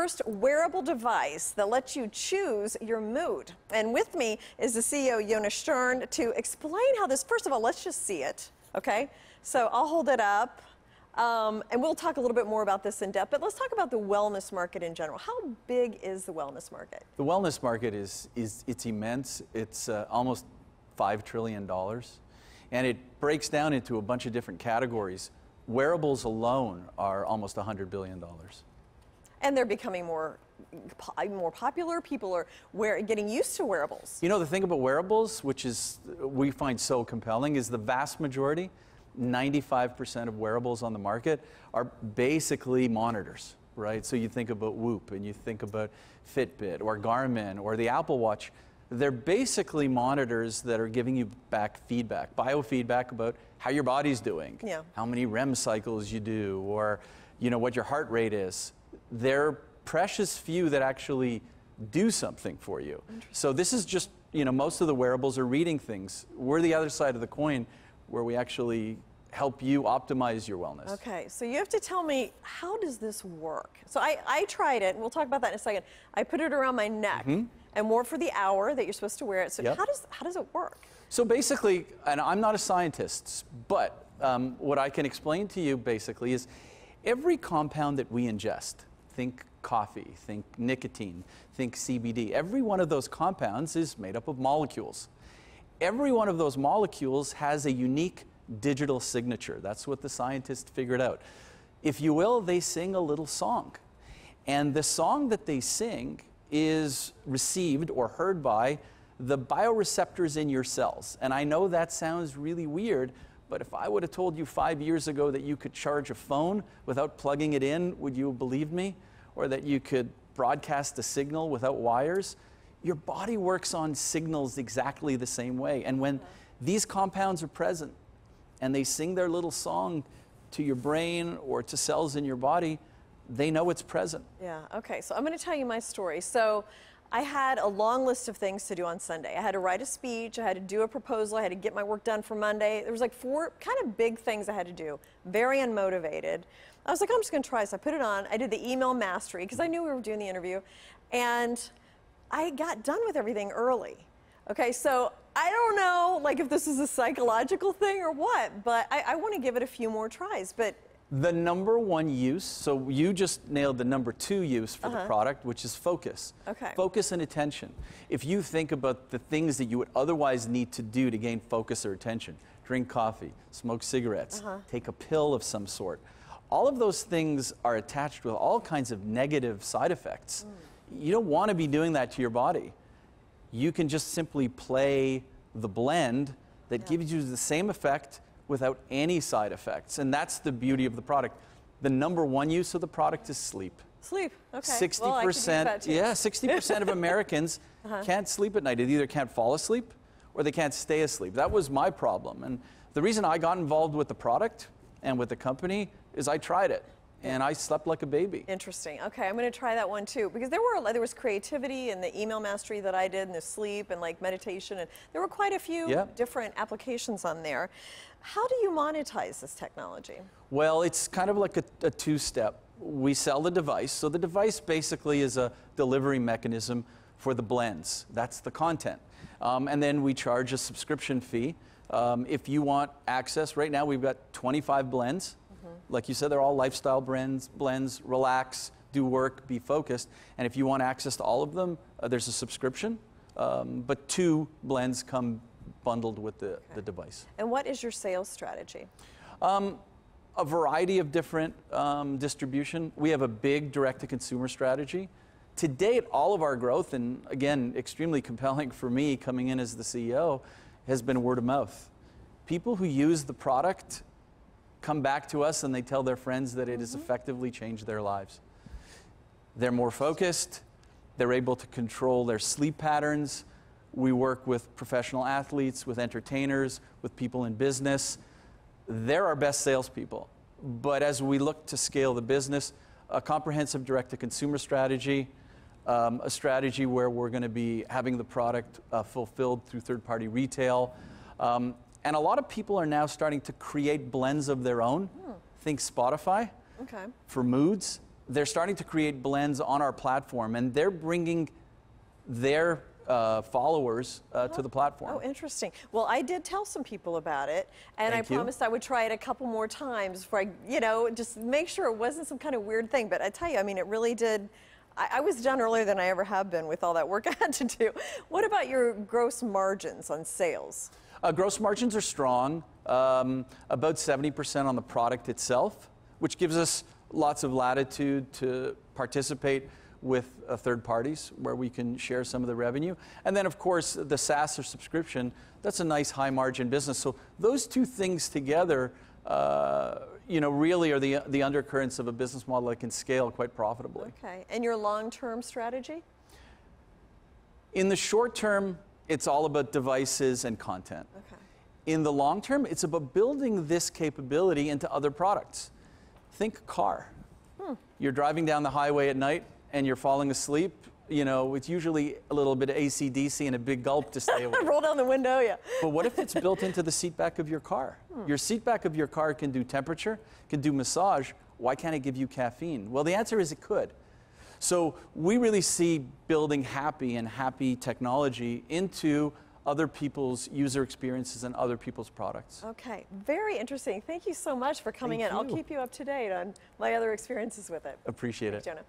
first wearable device that lets you choose your mood. And with me is the CEO, Yona Shtern, to explain how this, first of all, let's just see it, okay? So I'll hold it up. Um, and we'll talk a little bit more about this in depth, but let's talk about the wellness market in general. How big is the wellness market? The wellness market is, is it's immense. It's uh, almost $5 trillion. And it breaks down into a bunch of different categories. Wearables alone are almost $100 billion. And they're becoming more more popular. People are wear, getting used to wearables. You know, the thing about wearables, which is we find so compelling, is the vast majority, 95% of wearables on the market, are basically monitors, right? So you think about Whoop and you think about Fitbit or Garmin or the Apple Watch. They're basically monitors that are giving you back feedback, biofeedback about how your body's doing, yeah. how many REM cycles you do, or you know what your heart rate is they're precious few that actually do something for you. So this is just, you know, most of the wearables are reading things. We're the other side of the coin where we actually help you optimize your wellness. Okay, so you have to tell me how does this work? So I, I tried it, and we'll talk about that in a second. I put it around my neck mm -hmm. and wore for the hour that you're supposed to wear it. So yep. how does how does it work? So basically, and I'm not a scientist, but um, what I can explain to you basically is every compound that we ingest, Think coffee, think nicotine, think CBD. Every one of those compounds is made up of molecules. Every one of those molecules has a unique digital signature. That's what the scientists figured out. If you will, they sing a little song. And the song that they sing is received or heard by the bioreceptors in your cells. And I know that sounds really weird, but if I would have told you five years ago that you could charge a phone without plugging it in, would you have believed me? Or that you could broadcast a signal without wires? Your body works on signals exactly the same way. And when these compounds are present and they sing their little song to your brain or to cells in your body, they know it's present. Yeah, okay. So I'm going to tell you my story. So I had a long list of things to do on Sunday. I had to write a speech, I had to do a proposal, I had to get my work done for Monday. There was like four kind of big things I had to do. Very unmotivated. I was like, I'm just going to try this. I put it on. I did the email mastery because I knew we were doing the interview. And I got done with everything early. Okay, so I don't know like if this is a psychological thing or what, but I, I want to give it a few more tries. But the number one use, so you just nailed the number two use for uh -huh. the uh-huh. product, which is focus. Okay. Focus and attention. If you think about the things that you would otherwise need to do to gain focus or attention, drink coffee, smoke cigarettes, uh -huh. take a pill of some sort, all of those things are attached with all kinds of negative side effects. Mm. You don't want to be doing that to your body. You can just simply play the blend that yeah. gives you the same effect without any side effects. And that's the beauty of the product. The number one use of the product is sleep. Sleep, okay. 60%, well, yeah, 60% of Americans uh -huh. can't sleep at night. They either can't fall asleep or they can't stay asleep. That was my problem. And the reason I got involved with the product and with the company is I tried it and I slept like a baby. Interesting. Okay, I'm going to try that one too because there were there was creativity and the email mastery that I did and the sleep and like meditation and there were quite a few yeah. different applications on there. How do you monetize this technology? Well, it's kind of like a, a two-step. We sell the device. So the device basically is a delivery mechanism for the blends. That's the content. Um, and then we charge a subscription fee. Um, if you want access, right now we've got 25 blends like you said, they're all lifestyle blends, blends, relax, do work, be focused. And if you want access to all of them, uh, there's a subscription. Um, but two blends come bundled with the, okay. the device. And what is your sales strategy? Um, a variety of different um, distribution. We have a big direct-to-consumer strategy. To date, all of our growth, and again, extremely compelling for me coming in as the CEO, has been word of mouth. People who use the product come back to us and they tell their friends that it has mm-hmm. effectively changed their lives. They're more focused, they're able to control their sleep patterns. We work with professional athletes, with entertainers, with people in business. They're our best salespeople. But as we look to scale the business, a comprehensive direct to consumer strategy, um, a strategy where we're going to be having the product uh, fulfilled through third party retail, um, and a lot of people are now starting to create blends of their own. Hmm. Think Spotify okay. for moods. they're starting to create blends on our platform, and they're bringing their uh, followers uh, to the platform. Oh, interesting. Well, I did tell some people about it, and Thank I you. promised I would try it a couple more times before I, you know, just make sure it wasn't some kind of weird thing. But I tell you, I mean, it really did. I, I was done earlier than I ever have been with all that work I had to do. What about your gross margins on sales? Uh, gross margins are strong, um, about 70% on the product itself, which gives us lots of latitude to participate with uh, third parties where we can share some of the revenue. And then, of course, the SaaS or subscription, that's a nice high margin business. So those two things together, uh, you know, really are the, the undercurrents of a business model that can scale quite profitably. Okay. And your long-term strategy? In the short term, it's all about devices and content. Okay. In the long term, it's about building this capability into other products. Think car. Hmm. You're driving down the highway at night and you're falling asleep. You know, it's usually a little bit of ACDC and a big gulp to stay awake. Roll down the window, yeah. but what if it's built into the seat back of your car? Hmm. Your seat back of your car can do temperature, can do massage. Why can't it give you caffeine? Well, the answer is it could. So we really see building Hapbee and Hapbee technology into other people's user experiences and other people's products. Okay, very interesting. Thank you so much for coming Thank in. I'll keep you up to date on my other experiences with it. Appreciate it. Yona.